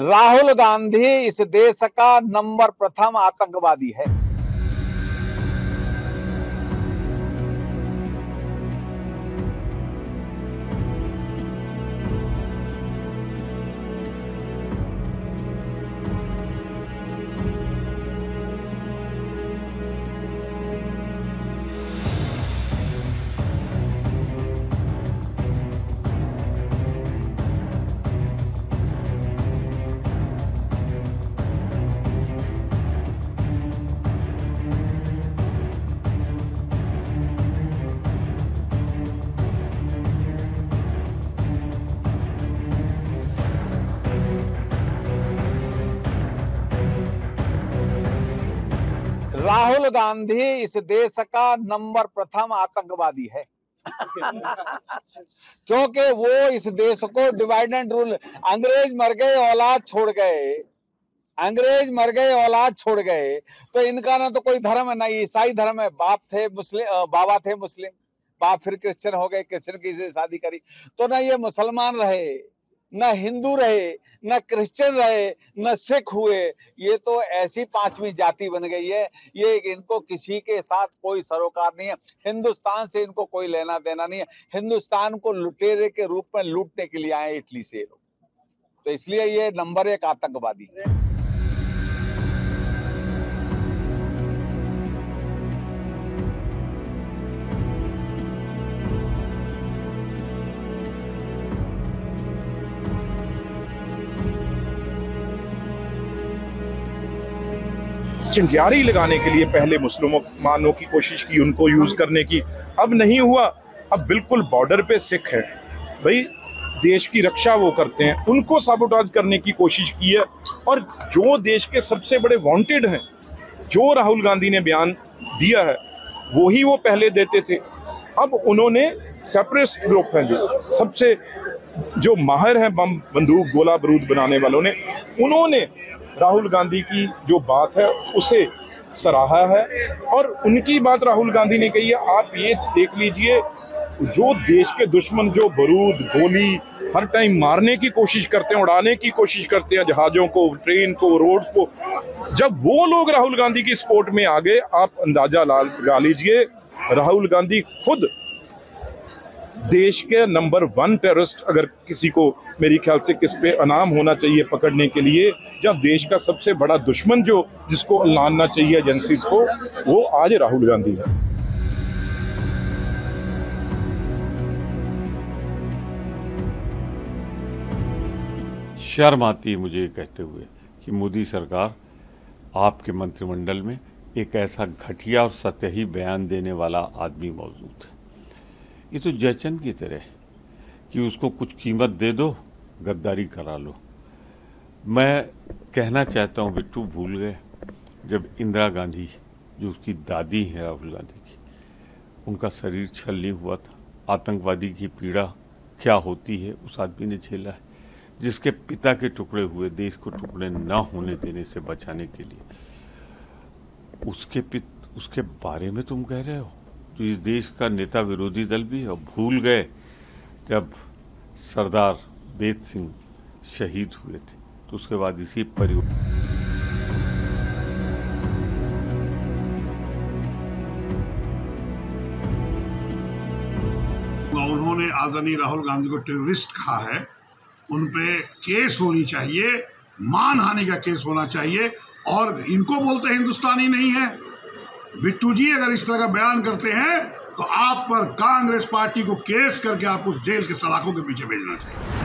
राहुल गांधी इस देश का नंबर प्रथम आतंकवादी है। राहुल गांधी इस देश का नंबर प्रथम आतंकवादी है। क्योंकि वो इस देश को डिवाइड एंड रूल अंग्रेज़ मर गए औलाद छोड़ गए। अंग्रेज़ मर गए औलाद छोड़ गए। तो इनका ना तो कोई धर्म है ना ईसाई धर्म है। बाप थे मुस्लिम बाबा थे मुस्लिम। बाप फिर क्रिश्चियन हो गए क्रिश्चियन की शादी करी। तो ना ये मुसलमान रहे। न हिंदू रहे, न क्रिश्चियन रहे, न सिख हुए, ये तो ऐसी पांचवी जाति बन गई है। ये इनको किसी के साथ कोई सरोकार नहीं है। हिंदुस्तान से इनको कोई लेना देना नहीं है। हिंदुस्तान को लुटेरे के रूप में लूटने के लिए आए इटली से लोग। तो इसलिए ये नंबर एक आतंकवादी। चिंगारी लगाने के लिए पहले मुसलमानों की कोशिश की, उनको यूज़ करने की। अब नहीं हुआ। अब बिल्कुल बॉर्डर पे सिख है। भाई, देश की रक्षा वो करते हैं। उनको साबोटाज करने की कोशिश की है। और जो देश के सबसे बड़े वांटेड हैं, जो राहुल गांधी ने बयान दिया है वो ही वो पहले देते थे। अब उन्होंने सेपरेट ग्रुप हैं जो, सबसे जो माहिर हैं बम, बंदूक, गोला, बारूद बनाने वालों ने, उन्होंने राहुल गांधी की जो बात है, उसे सराहा है और उनकी बात राहुल गांधी ने कही है। आप ये देख लीजिए, जो देश के दुश्मन, जो बरूद, गोली हर टाइम मारने की कोशिश करते हैं, उड़ाने की कोशिश करते हैं, जहाजों को, ट्रेन को रोड को, जब वो लोग राहुल गांधी की सपोर्ट में आ गए, आप अंदाज़ा लगा लीजिए, राहुल गांधी खुद देश के नंबर वन टेररिस्ट अगर किसी को मेरी ख्याल से किस पे अनाम होना चाहिए पकड़ने के लिए जब देश का सबसे बड़ा दुश्मन जो जिसको लानना चाहिए एजेंसीज को, वो आज राहुल गांधी है। शर्म आती है मुझे कहते हुए कि मोदी सरकार आपके मंत्रिमंडल में एक ऐसा घटिया और सतही बयान देने वाला आदमी मौजूद है। ये तो जयचंद की तरह कि उसको कुछ कीमत दे दो, गद्दारी करा लो। मैं कहना चाहता हूँ, बिट्टू, भूल गए, जब इंदिरा गांधी, जो उसकी दादी है राहुल गांधी की, उनका शरीर छल नहीं हुआ था, आतंकवादी की पीड़ा क्या होती है, उस आदमी ने झेला है, जिसके पिता के टुकड़े हुए, देश को टुकड़े ना होने देने से बचाने के लिए। उसके पित, उसके बारे में तुम कह रहे हो? तो इस देश का नेता विरोधी दल भी और भूल गए जब सरदार बेद सिंह शहीद हुए थे। तो उसके बाद इसी परिवार उन्होंने आदरणीय राहुल गांधी को टेररिस्ट कहा है। उन पे केस होनी चाहिए। मानहानि का केस होना चाहिए। और इनको बोलते हिंदुस्तानी नहीं है। बिट्टू जी, अगर इस तरह का बयान करते हैं तो आप पर कांग्रेस पार्टी को केस करके आपको जेल के सलाखों के पीछे भेजना चाहिए।